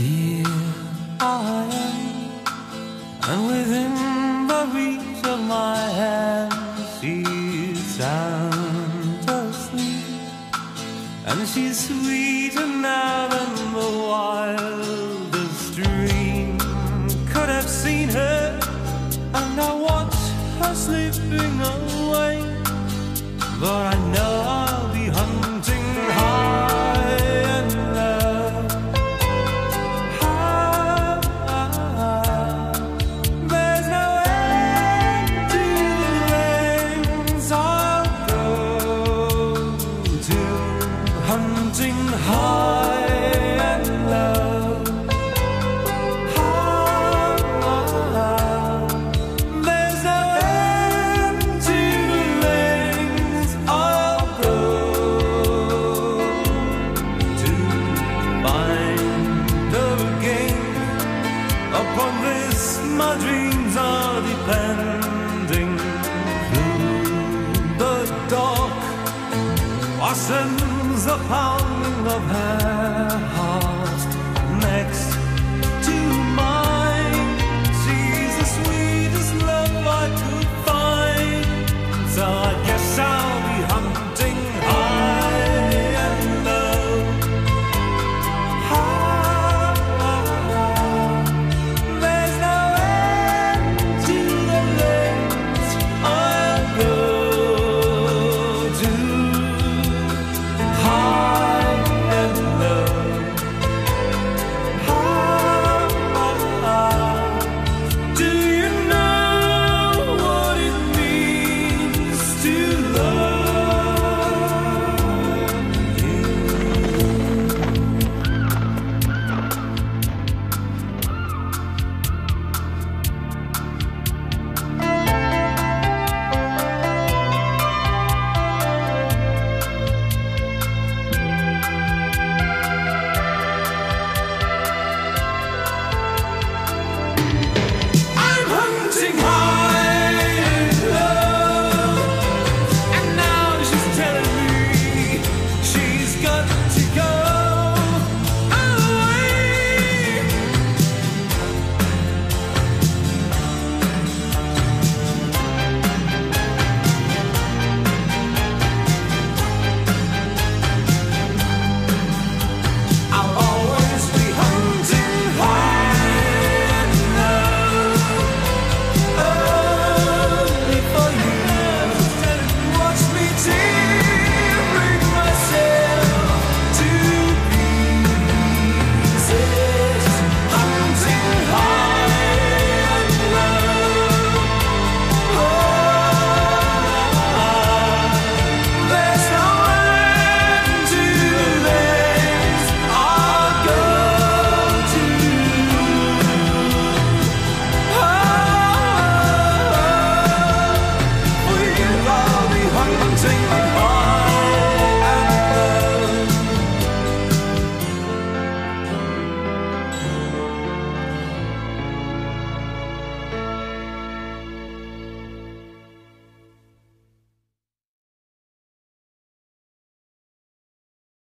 Here I am, and within the reach of my hand, she's sound asleep, and she's sweeter now than the wildest dream could have seen her. And I watch her slipping away, but I know hunting high and low. Upon this, my dreams are depending. Through the dark, I rings the pounding of her heart next to mine. She's the sweetest love I could find. So I guess I'll.